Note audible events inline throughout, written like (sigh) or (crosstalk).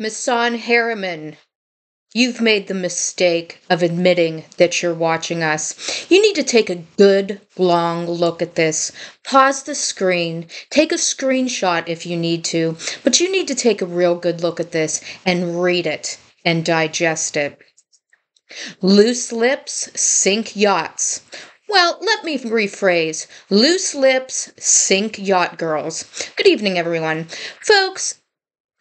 Misan Harriman, you've made the mistake of admitting that you're watching us. You need to take a good, long look at this. Pause the screen, take a screenshot if you need to, but you need to take a real good look at this and read it and digest it. Loose lips sink yachts. Well, let me rephrase. Loose lips sink yacht girls. Good evening, everyone. Folks,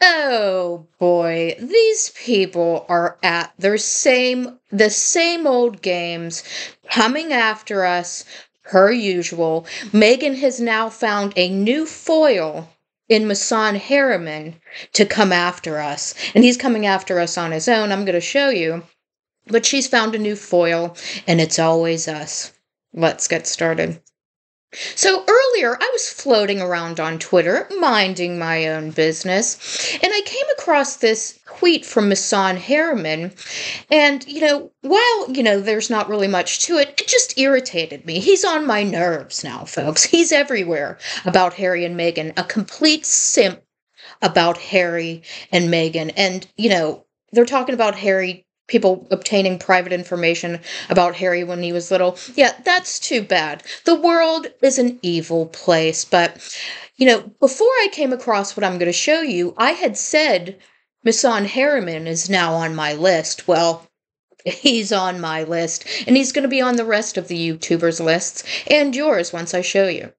oh boy, these people are at their same, the same old games, coming after us per usual. Meghan has now found a new foil in Misan Harriman to come after us. And he's coming after us on his own. I'm going to show you. But she's found a new foil, and it's always us. Let's get started. So earlier, I was floating around on Twitter, minding my own business, and I came across this tweet from Misan Harriman. And, you know, while, you know, there's not really much to it, it just irritated me. He's on my nerves now, folks. He's everywhere about Harry and Meghan, a complete simp about Harry and Meghan. And, you know, they're talking about Harry people obtaining private information about Harry when he was little. Yeah, that's too bad. The world is an evil place. But, you know, before I came across what I'm going to show you, I had said Misan Harriman is now on my list. Well, (laughs) he's on my list, and he's going to be on the rest of the YouTubers' lists and yours once I show you.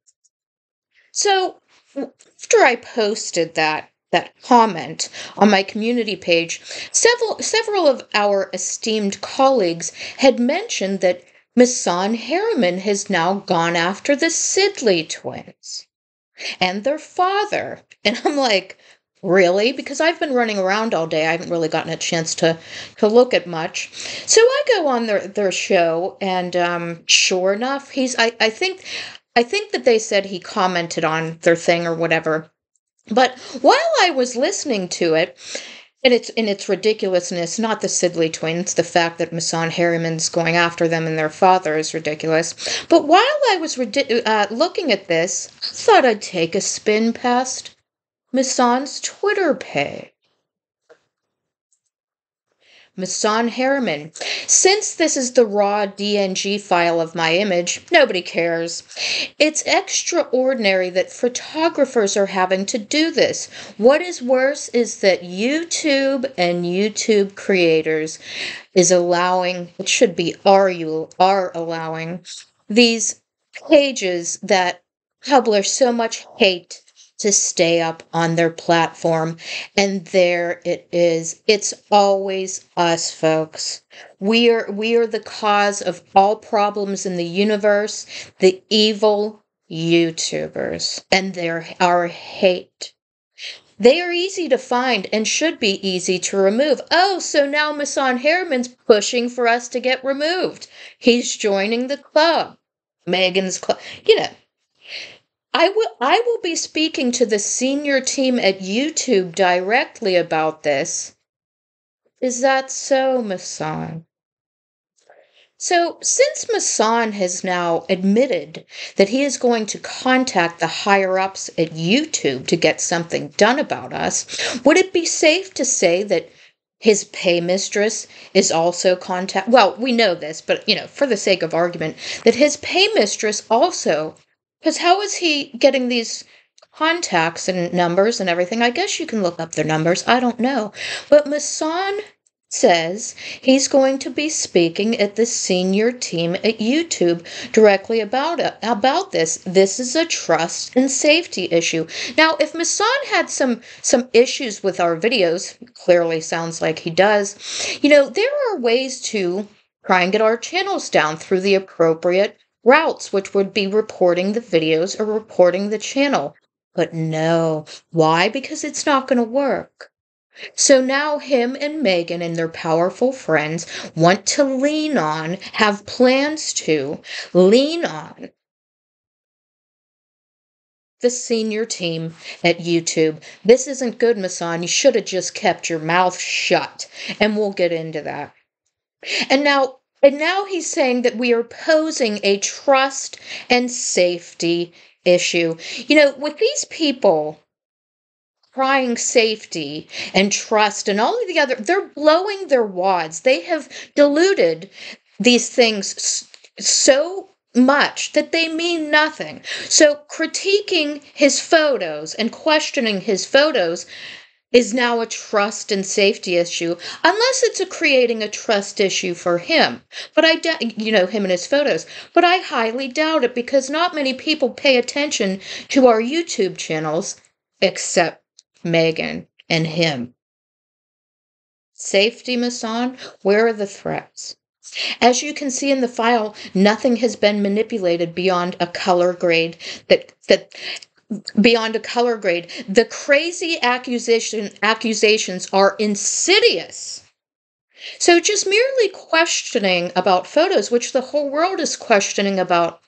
So, after I posted that, that comment on my community page, several several of our esteemed colleagues had mentioned that Misan Harriman has now gone after the Sidley twins and their father. And I'm like, really? Because I've been running around all day. I haven't really gotten a chance to to look at much. So I go on their their show, and um, sure enough, he's. I I think. I think that they said he commented on their thing or whatever but while I was listening to it, and its in its ridiculousness, not the Sidley twins, the fact that Misan Harriman's going after them and their father is ridiculous. But while I was ridi- uh, looking at this, I thought I'd take a spin past Misan's Twitter page. Misan Harriman. Since this is the raw DNG file of my image, nobody cares. It's extraordinary that photographers are having to do this. What is worse is that YouTube and YouTube creators is allowing, it should be are you are allowing these pages that publish so much hate to stay up on their platform. And there it is. It's always us, folks. We are we are the cause of all problems in the universe, the evil YouTubers and their our hate. They are easy to find and should be easy to remove. Oh, so now Misan Harriman's pushing for us to get removed. He's joining the club. Meghan's club. You know, I will I will be speaking to the senior team at YouTube directly about this. Is that so, Misan? So, since Misan has now admitted that he is going to contact the higher ups at YouTube to get something done about us, would it be safe to say that his pay mistress is also contact well we know this but you know for the sake of argument that his pay mistress also because how is he getting these contacts and numbers and everything? I guess you can look up their numbers. I don't know. But Misan says he's going to be speaking at the senior team at YouTube directly about it, about this. This is a trust and safety issue. Now, if Misan had some some issues with our videos, clearly sounds like he does. You know, there are ways to try and get our channels down through the appropriate routes, which would be reporting the videos or reporting the channel. But no. Why? Because it's not going to work. So now him and Meghan and their powerful friends want to lean on, have plans to lean on the senior team at YouTube. This isn't good, Misan. You should have just kept your mouth shut. And we'll get into that. And now and now he's saying that we are posing a trust and safety issue. You know, with these people, crying safety and trust and all of the other they're blowing their wads they have diluted these things so much that they mean nothing so critiquing his photos and questioning his photos is now a trust and safety issue unless it's a creating a trust issue for him. But i you know him and his photos. But i highly doubt it because not many people pay attention to our youtube channels except Meghan and him. Safety misan where are the threats? As you can see in the file, nothing has been manipulated beyond a color grade that that beyond a color grade. The crazy accusation accusations are insidious. So just merely questioning about photos, which the whole world is questioning about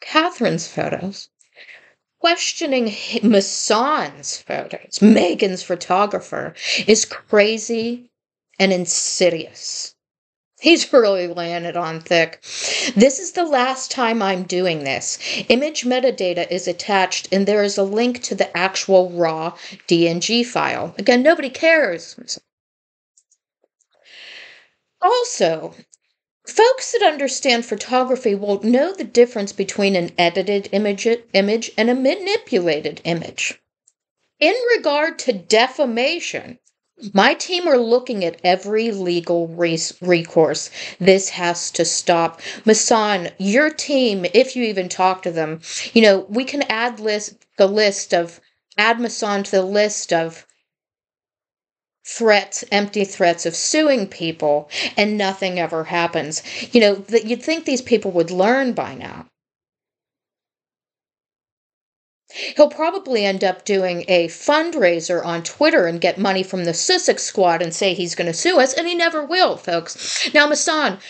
Catherine's photos, questioning Misan's photos, Meghan's photographer, is crazy and insidious. (laughs) He's really laying it on thick. This is the last time I'm doing this. Image metadata is attached and there is a link to the actual raw DNG file. Again, nobody cares. Also, folks that understand photography will know the difference between an edited image, image and a manipulated image. In regard to defamation, my team are looking at every legal recourse. This has to stop. Misan, your team, if you even talk to them, you know, we can add list the list of add Misan to the list of threats, empty threats of suing people, and nothing ever happens. You know, that you'd think these people would learn by now. He'll probably end up doing a fundraiser on Twitter and get money from the Sussex squad and say he's going to sue us, and he never will, folks. Now, Misan,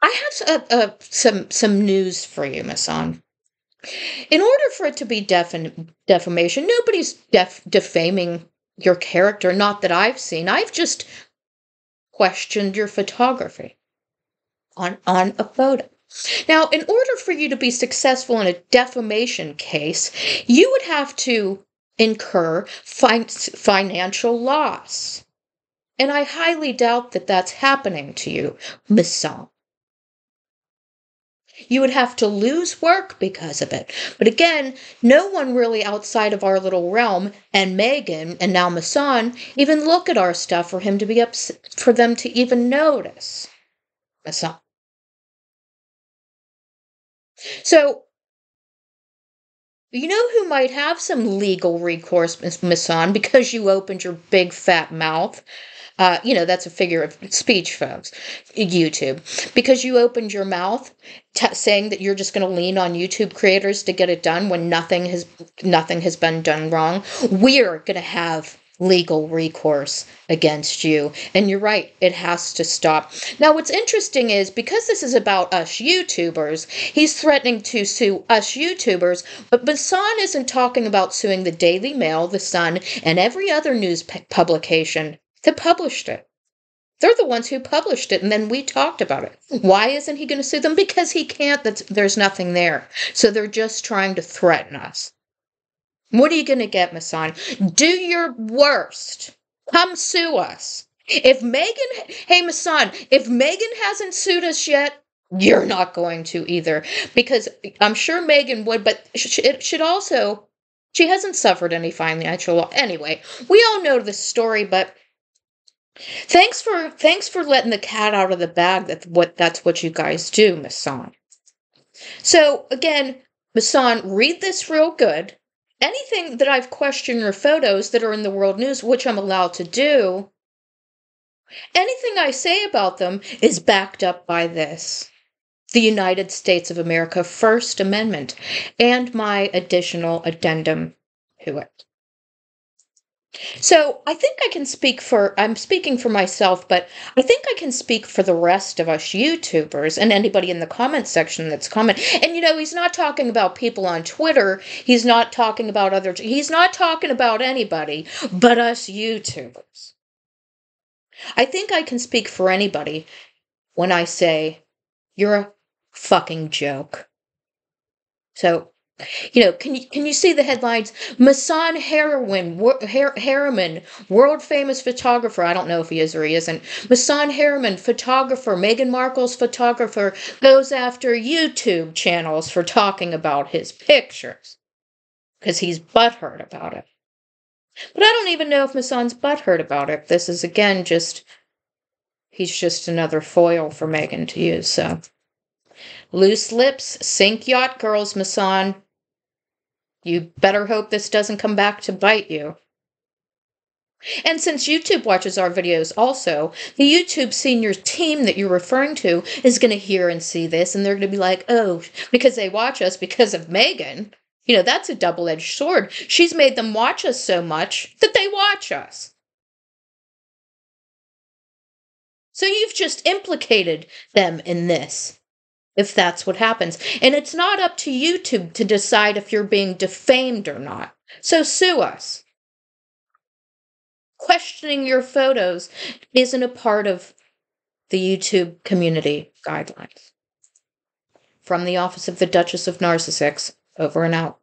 I have uh, uh, some some news for you, Misan. In order for it to be defam- defamation, nobody's def- defaming your character. Not that I've seen. I've just questioned your photography on on a photo. Now, in order for you to be successful in a defamation case, you would have to incur financial loss. And I highly doubt that that's happening to you, Misan. You would have to lose work because of it. But again, no one really outside of our little realm and Meghan and now Misan even look at our stuff for him to be upset, for them to even notice. Misan. So, you know who might have some legal recourse, Miss Misan, because you opened your big fat mouth? Uh, you know, that's a figure of speech, folks. YouTube. Because you opened your mouth t- saying that you're just going to lean on YouTube creators to get it done when nothing has nothing has been done wrong. We're going to have legal recourse against you. And you're right, it has to stop. Now, what's interesting is because this is about us YouTubers, he's threatening to sue us YouTubers, but Misan isn't talking about suing the Daily Mail, The Sun, and every other news publication that published it. They're the ones who published it, and then we talked about it. Why isn't he going to sue them? Because he can't. That's, there's nothing there. So they're just trying to threaten us. What are you going to get, Misan? Do your worst. Come sue us. If Meghan, hey, Misan, if Meghan hasn't sued us yet, you're not going to either. Because I'm sure Meghan would, but it should also, she hasn't suffered any financial loss. Anyway, we all know the story, but thanks for thanks for letting the cat out of the bag that what that's what you guys do misan so again misan read this real good anything that I've questioned your photos that are in the world news, which I'm allowed to do, anything I say about them is backed up by this the United States of America First Amendment and my additional addendum to it. So I think I can speak for, I'm speaking for myself, but I think I can speak for the rest of us YouTubers and anybody in the comment section that's comment. And you know, he's not talking about people on Twitter. He's not talking about other, he's not talking about anybody but us YouTubers. I think I can speak for anybody when I say, you're a fucking joke. So You know, can you can you see the headlines? Misan Her- Harriman, world famous photographer. I don't know if he is or he isn't. Misan Harriman, photographer. Meghan Markle's photographer goes after YouTube channels for talking about his pictures because he's butthurt about it. But I don't even know if Misan's butthurt about it. This is again just he's just another foil for Meghan to use. So loose lips, sink yacht girls, Misan. You better hope this doesn't come back to bite you. And since YouTube watches our videos also, the YouTube senior team that you're referring to is going to hear and see this, and they're going to be like, oh, because they watch us because of Meghan. You know, that's a double edged sword. She's made them watch us so much that they watch us. So you've just implicated them in this if that's what happens. And it's not up to YouTube to decide if you're being defamed or not. So sue us. Questioning your photos isn't a part of the YouTube community guidelines. From the Office of the Duchess of Narsussex, over and out.